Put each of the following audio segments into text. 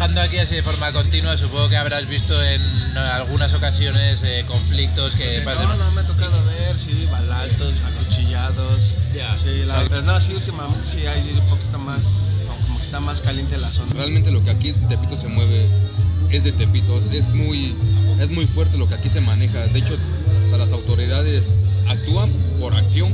trabajando aquí así de forma continua, supongo que habrás visto en algunas ocasiones eh, conflictos que pasan. No, no me ha tocado ver, sí, balazos, acuchillados. Ya. Sí, la verdad, sí, últimamente sí hay un poquito más, como que está más caliente la zona. Realmente lo que aquí Tepito se mueve es de Tepito, es muy, es muy fuerte lo que aquí se maneja. De hecho, hasta las autoridades actúan por acción,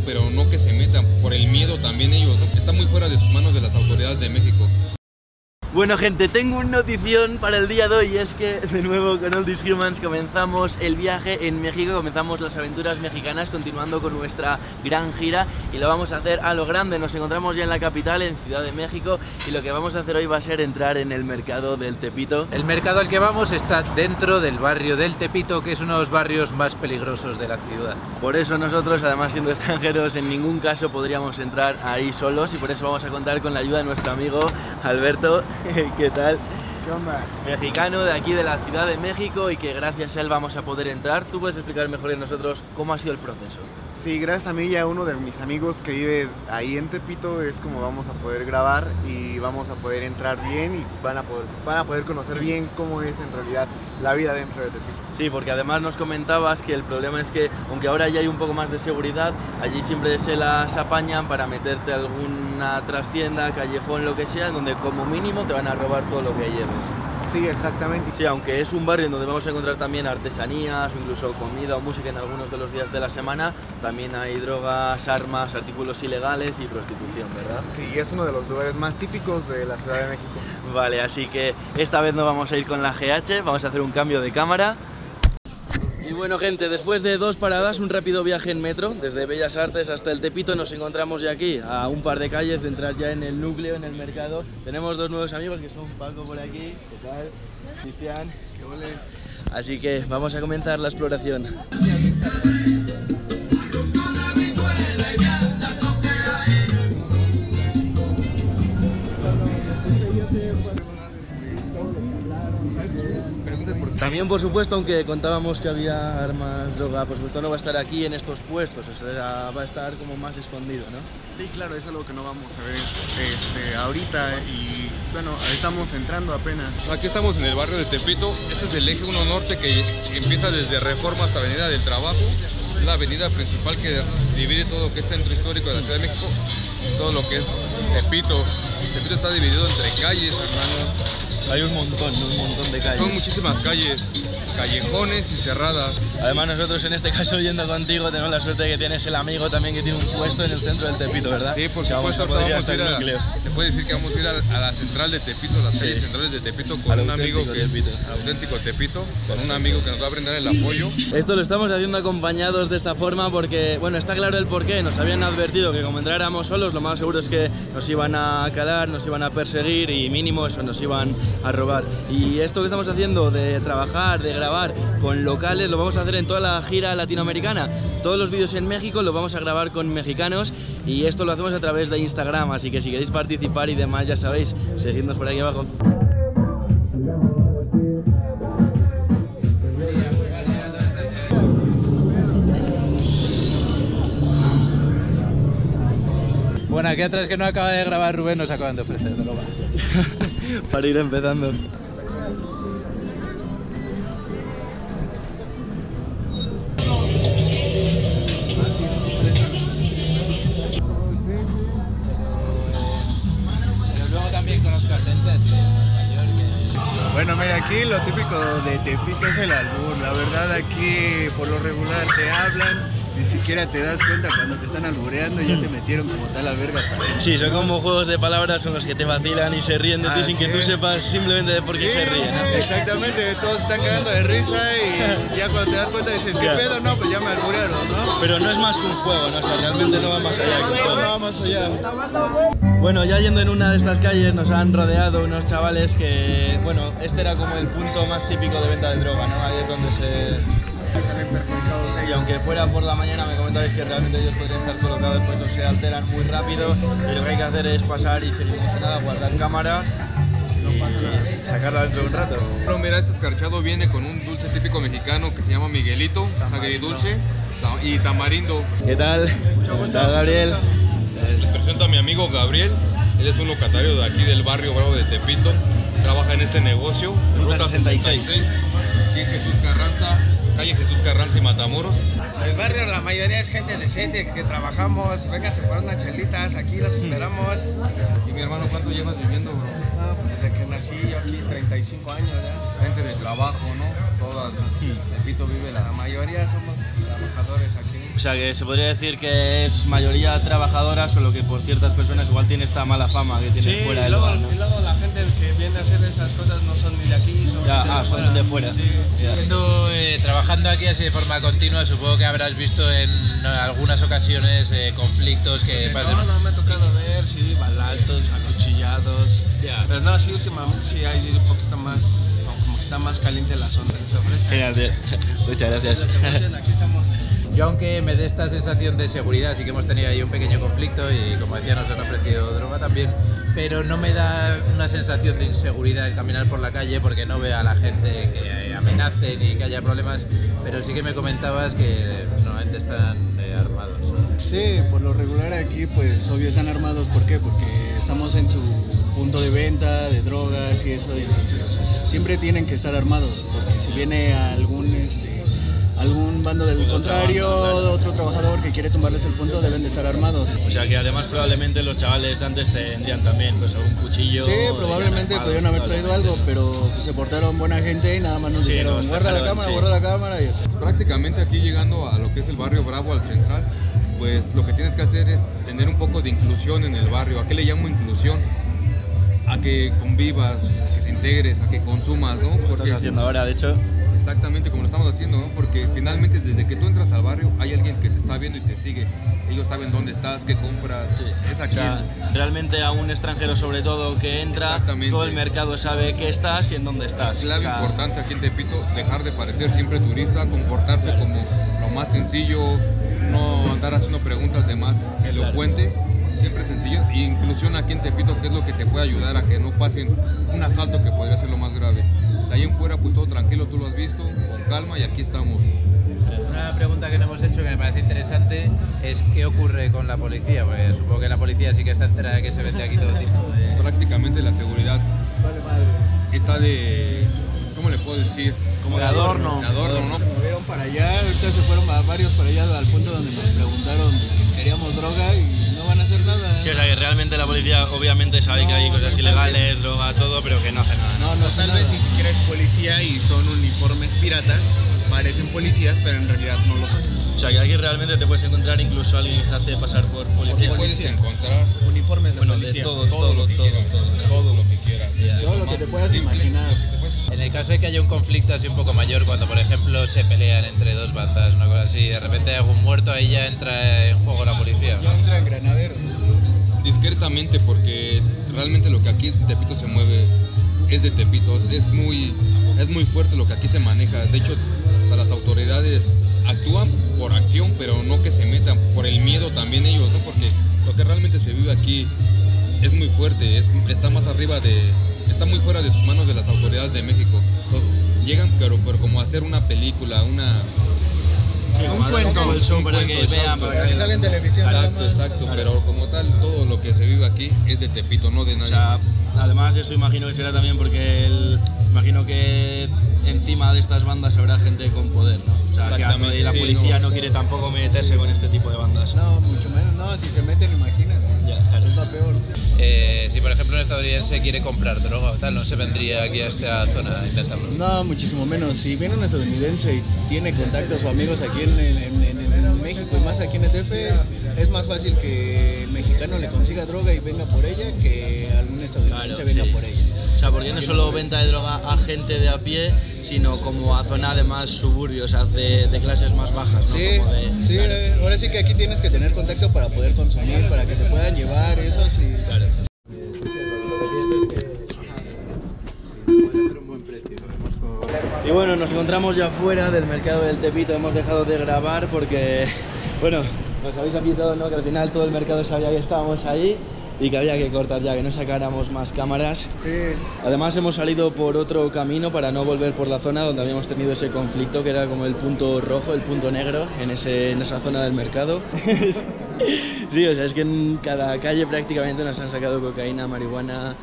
Bueno gente, tengo una notición para el día de hoy y es que de nuevo con All Humans comenzamos el viaje en México, comenzamos las aventuras mexicanas continuando con nuestra gran gira y lo vamos a hacer a lo grande, nos encontramos ya en la capital, en Ciudad de México y lo que vamos a hacer hoy va a ser entrar en el mercado del Tepito. El mercado al que vamos está dentro del barrio del Tepito, que es uno de los barrios más peligrosos de la ciudad. Por eso nosotros, además siendo extranjeros, en ningún caso podríamos entrar ahí solos y por eso vamos a contar con la ayuda de nuestro amigo Alberto ¿Qué tal? ¿Qué onda? Mexicano de aquí de la Ciudad de México y que gracias a él vamos a poder entrar. ¿Tú puedes explicar mejor que nosotros cómo ha sido el proceso? Sí, gracias a mí y a uno de mis amigos que vive ahí en Tepito es como vamos a poder grabar y vamos a poder entrar bien y van a poder, van a poder conocer bien cómo es en realidad la vida dentro de Tepito. Sí, porque además nos comentabas que el problema es que aunque ahora ya hay un poco más de seguridad, allí siempre se las apañan para meterte a alguna trastienda, callejón, lo que sea, donde como mínimo te van a robar todo lo que Sí, exactamente. Sí, aunque es un barrio en donde vamos a encontrar también artesanías o incluso comida o música en algunos de los días de la semana, también hay drogas, armas, artículos ilegales y prostitución, ¿verdad? Sí, es uno de los lugares más típicos de la Ciudad de México. Vale, así que esta vez no vamos a ir con la GH, vamos a hacer un cambio de cámara. Y bueno gente, después de dos paradas, un rápido viaje en metro, desde Bellas Artes hasta el Tepito, nos encontramos ya aquí, a un par de calles de entrar ya en el núcleo, en el mercado. Tenemos dos nuevos amigos que son Paco por aquí, ¿qué tal? Cristian, ¿qué Así que vamos a comenzar la exploración. También, por supuesto, aunque contábamos que había armas, droga, por supuesto no va a estar aquí en estos puestos, o sea, va a estar como más escondido, ¿no? Sí, claro, es algo que no vamos a ver este, ahorita y bueno, estamos entrando apenas. Aquí estamos en el barrio de Tepito, este es el eje 1 norte que empieza desde Reforma hasta Avenida del Trabajo, la avenida principal que divide todo lo que es centro histórico de la Ciudad de México, todo lo que es Tepito. Tepito está dividido entre calles, hermano, hay un montón, un montón de calles. Son muchísimas calles, callejones y cerradas. Además nosotros en este caso yendo contigo tenemos la suerte de que tienes el amigo también que tiene un puesto en el centro del Tepito, ¿verdad? Sí, por supuesto, vamos, a ir a, se puede decir que vamos a ir a, la central de Tepito, las calles centrales de Tepito con un amigo que Tepito. auténtico Tepito, con un amigo que nos va a brindar el apoyo. Esto lo estamos haciendo acompañados de esta forma porque, bueno, está claro el porqué, nos habían advertido que como entráramos solos lo más seguro es que nos iban a calar, nos iban a perseguir y mínimo eso, nos iban a robar. Y esto que estamos haciendo de trabajar, de grabar con locales, lo vamos a hacer en toda la gira latinoamericana. Todos los vídeos en México los vamos a grabar con mexicanos y esto lo hacemos a través de Instagram, así que si queréis participar y demás, ya sabéis, seguidnos por aquí abajo. Bueno, aquí atrás que no acaba de grabar Rubén nos acaban de ofrecer droga. Para ir empezando. Aquí lo típico de Tepito es el albur. La verdad, aquí por lo regular te hablan ni siquiera te das cuenta cuando te están albureando y ya te metieron como tal la verga hasta dentro. Sí, son como juegos de palabras con los que te vacilan y se ríen de ti sin que tú sepas simplemente de por qué se ríen. Exactamente, todos están cagando de risa y ya cuando te das cuenta dices, ¿qué pedo? No, pues ya me alburearon, ¿no? Pero no es más que un juego, ¿no? O sea, realmente no va más allá. No, no va más allá. Bueno, ya yendo en una de estas calles nos han rodeado unos chavales que, bueno, este era como el punto más típico de venta de droga, ¿no? Ahí es donde se y aunque fuera por la mañana me comentabais que realmente ellos podrían estar colocados, pues se alteran muy rápido y lo que hay que hacer es pasar y seguir nada, guardar cámara y sacarla dentro de un rato. Bueno, mira, este escarchado viene con un dulce típico mexicano que se llama Miguelito, dulce y tamarindo. ¿Qué tal? ¿Cómo estás, Gabriel? Presento a mi amigo Gabriel, él es un locatario de aquí del barrio Bravo de Tepito. trabaja en este negocio, Ruta Ruta 66. 66, aquí en Jesús Carranza, calle Jesús Carranza y Matamoros. Pues el barrio, la mayoría es gente decente que trabajamos. Vénganse por unas chelitas, aquí los esperamos. Y mi hermano, ¿cuánto llevas viviendo, bro? No, pues desde que nací yo aquí, 35 años ya. Gente de trabajo, ¿no? Todas. Tepito vive La la... mayoría somos trabajadores aquí. O sea que se podría decir que es mayoría trabajadora, solo que por ciertas personas igual tiene esta mala fama que tiene Sí, fuera del lugar, ¿no? y luego la gente que viene a hacer esas cosas no son ni de aquí, son Ya, gente ah, son de fuera. Sí. Siendo, eh, trabajando aquí así de forma continua, supongo que habrás visto en algunas ocasiones eh, conflictos que pasan. No, no me ha tocado ver, sí, balazos, acuchillados. Ya. Pero no, sí, últimamente sí hay un poquito más, como que está más caliente la zona, se ofrezca. Muchas gracias. Aquí estamos. Yo aunque me dé esta sensación de seguridad, sí que hemos tenido ahí un pequeño conflicto y como decía nos han ofrecido droga también, pero no me da una sensación de inseguridad el caminar por la calle porque no veo a la gente que amenace ni que haya problemas, pero sí que me comentabas que normalmente están eh, armados. Sí, por lo regular aquí, pues obvio están armados. ¿Por qué? Porque estamos en su punto de venta de drogas y eso, y entonces siempre tienen que estar armados, porque si viene algún este, algún bando del contrario, otro trabajador que quiere tumbarles el punto, deben de estar armados. O sea que además probablemente los chavales de antes tendrían también pues algún cuchillo. Sí, probablemente armados, pudieron haber traído algo, pero se portaron buena gente y nada más nos Sí, dijeron, nos guarda la dejaron, cámara, sí. guarda la cámara y así. Prácticamente aquí llegando a lo que es el barrio Bravo, al central, pues lo que tienes que hacer es tener un poco de inclusión en el barrio. ¿A qué le llamo inclusión? A que convivas, a que te integres, a que consumas, ¿no? Lo estás haciendo ahora, de hecho. Exactamente como lo estamos haciendo, ¿no? Porque finalmente desde que tú entras al barrio hay alguien que te está viendo y te sigue. Ellos saben dónde estás, qué compras. Es O aquí. sea, realmente a un extranjero sobre todo que entra, todo el mercado sabe qué estás y en dónde estás. clave O sea, importante aquí en Tepito, dejar de parecer siempre turista, comportarse como lo más sencillo, no andar haciendo preguntas de más elocuentes, siempre sencillo. E inclusión aquí en Tepito, que es lo que te puede ayudar a que no pasen un asalto que podría ser lo más grave. De ahí en fuera, pues todo tranquilo, tú lo has visto, con calma y aquí estamos. Una pregunta que no hemos hecho que me parece interesante es qué ocurre con la policía, porque supongo que la policía sí que está entera de que se vende aquí todo tipo de... Prácticamente la seguridad está de, ¿cómo le puedo decir? Como de adorno. De adorno, ¿no? Se movieron para allá, ahorita se fueron varios para allá al punto donde nos preguntaron si queríamos droga hacer nada. Sí, o sea que realmente la policía obviamente sabe que hay cosas ilegales, droga, todo, pero que no hace nada. No, no Tal vez ni siquiera es policía y son uniformes piratas, parecen policías, pero en realidad no lo son. O sea que aquí realmente te puedes encontrar incluso alguien que se hace pasar por policía. Puedes encontrar Uniformes de Bueno, de policía. todo, todo, lo que todo, quieras, todo. todo lo que quieras. Todo lo que te puedas imaginar. En el caso de que haya un conflicto así un poco mayor, cuando por ejemplo se pelean entre dos bandas, una cosa así, y de repente hay algún muerto, ahí ya entra en juego la policía. Ya entran granaderos. discretamente porque realmente lo que aquí en Tepito se mueve es de Tepito, es- es muy, es muy fuerte lo que aquí se maneja. De hecho, hasta las autoridades actúan por acción, pero no que se metan, por el miedo también ellos, ¿no? Porque lo que realmente se vive aquí es muy fuerte, es- está más arriba de, está muy fuera de sus manos de las autoridades de México. Entonces, llegan, pero, pero como a hacer una película, una... Sí, Un algo cuento, show un para cuento, que vean, exacto. para que salga en televisión. Exacto, más. exacto, Claro. pero como tal, todo lo que se vive aquí es de Tepito, no de O nadie. sea, más. además eso imagino que será también porque el, imagino que encima de estas bandas habrá gente con poder, ¿no? O sea, que a- Exactamente, y la sí, policía no. no. quiere tampoco meterse con este tipo de bandas. No, mucho menos. No, si se meten, imagínate. Ya, claro. Es la peor. Eh, si por ejemplo un estadounidense quiere comprar droga o tal, no se vendría aquí a esta zona a intentarlo. No, muchísimo menos. Si viene un estadounidense y tiene contactos o amigos aquí en, en- en- en México y más aquí en el DF, es más fácil que el mexicano le consiga droga y venga por ella que algún estadounidense Claro, venga sí. por ella. Sea, porque no solo venta de droga a gente de a pie, sino como a zona de más suburbios, o sea, de, de clases más bajas, ¿no? Sí, de- sí, claro, eh, ahora sí que aquí tienes que tener contacto para poder consumir, para que te puedan llevar, eso sí. claro. Y bueno, nos encontramos ya fuera del mercado del Tepito, hemos dejado de grabar porque, bueno, nos habéis avisado, ¿no? Que al final todo el mercado sabía que estábamos ahí y que había que cortar ya, que no sacáramos más cámaras. Sí, Además hemos salido por otro camino para no volver por la zona donde habíamos tenido ese conflicto que era como el punto rojo, el punto negro en, ese, en esa zona del mercado. sí, o sea, es que en cada calle prácticamente nos han sacado cocaína, marihuana,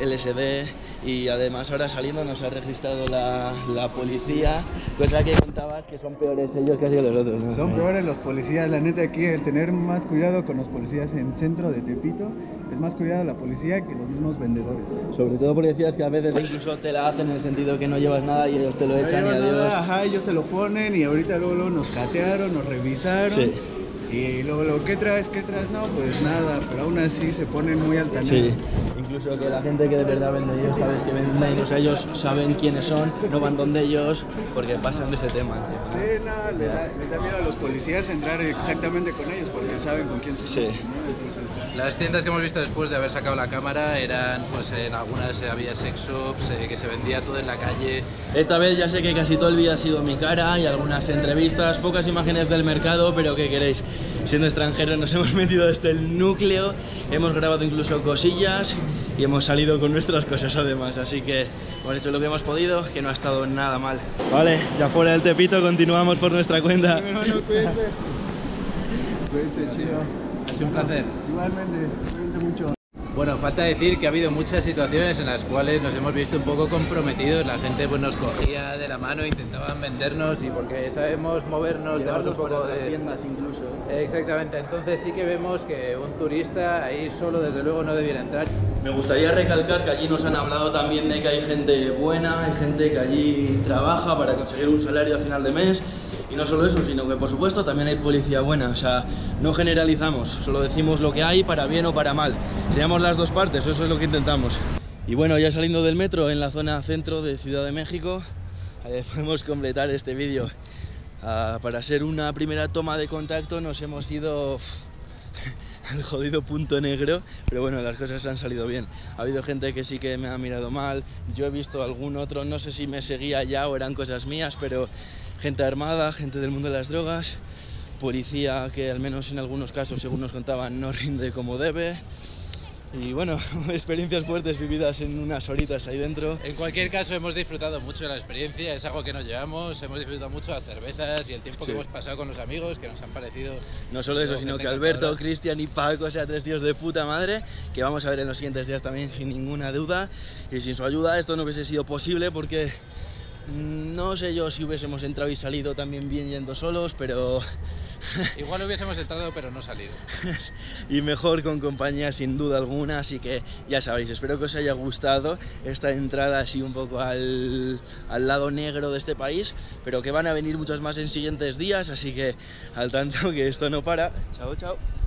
LSD y además ahora saliendo nos ha registrado la, la policía, cosa que contabas que son peores ellos que los otros. ¿no? Son peores los policías, la neta aquí el tener más cuidado con los policías en centro de Tepito es más cuidado la policía que los mismos vendedores. Sobre todo porque decías que a veces incluso te la hacen en el sentido que no llevas nada y ellos te lo No echan y adiós. nada, ajá, ellos se lo ponen y ahorita luego, luego nos catearon, nos revisaron. Sí. Y luego, luego, ¿qué traes? ¿Qué traes? No, pues nada, pero aún así se ponen muy altaneros. Sí, incluso que la gente que de verdad vende ellos, sabes que venden, o sea, ellos saben quiénes son, no van donde ellos, porque pasan de ese tema. tío. Sí, no, les da, les da miedo a los policías entrar exactamente con ellos porque saben con quién se Sí. meten, ¿no? Las tiendas que hemos visto después de haber sacado la cámara eran, pues en algunas había sex shops, eh, que se vendía todo en la calle. Esta vez ya sé que casi todo el vídeo ha sido mi cara y algunas entrevistas, pocas imágenes del mercado, pero ¿qué queréis? Siendo extranjeros nos hemos metido desde el núcleo, hemos grabado incluso cosillas y hemos salido con nuestras cosas además, así que hemos hecho lo que hemos podido, que no ha estado nada mal. Vale, ya fuera del Tepito continuamos por nuestra cuenta. Cuídense. Cuídense, chido. Ha sido un placer. Igualmente, cuídense mucho. Bueno, falta decir que ha habido muchas situaciones en las cuales nos hemos visto un poco comprometidos. La gente pues nos cogía de la mano, intentaban vendernos y porque sabemos movernos, tenemos un poco de... incluso. Exactamente, entonces sí que vemos que un turista ahí solo desde luego no debiera entrar. Me gustaría recalcar que allí nos han hablado también de que hay gente buena, hay gente que allí trabaja para conseguir un salario a final de mes. Y no solo eso, sino que por supuesto también hay policía buena. O sea, no generalizamos, solo decimos lo que hay para bien o para mal. Seamos las dos partes, eso es lo que intentamos. Y bueno, ya saliendo del metro en la zona centro de Ciudad de México, podemos completar este vídeo. Ah, para ser una primera toma de contacto nos hemos ido el jodido punto negro, pero bueno, las cosas han salido bien. Ha habido gente que sí que me ha mirado mal, yo he visto algún otro, no sé si me seguía ya o eran cosas mías, pero gente armada, gente del mundo de las drogas, policía que al menos en algunos casos, según nos contaban, no rinde como debe. Y bueno, experiencias fuertes vividas en unas horitas ahí dentro. En cualquier caso hemos disfrutado mucho de la experiencia, es algo que nos llevamos, hemos disfrutado mucho las cervezas y el tiempo Sí. que hemos pasado con los amigos que nos han parecido... No solo eso, sino que Alberto. Cristian y Paco, o sea, tres tíos de puta madre, que vamos a ver en los siguientes días también sin ninguna duda. Y sin su ayuda esto no hubiese sido posible porque no sé yo si hubiésemos entrado y salido también bien yendo solos, pero... Igual hubiésemos entrado pero no salido. y mejor con compañía sin duda alguna, así que ya sabéis, espero que os haya gustado esta entrada así un poco al, al lado negro de este país, pero que van a venir muchas más en siguientes días, así que al tanto que esto no para. Chao, chao.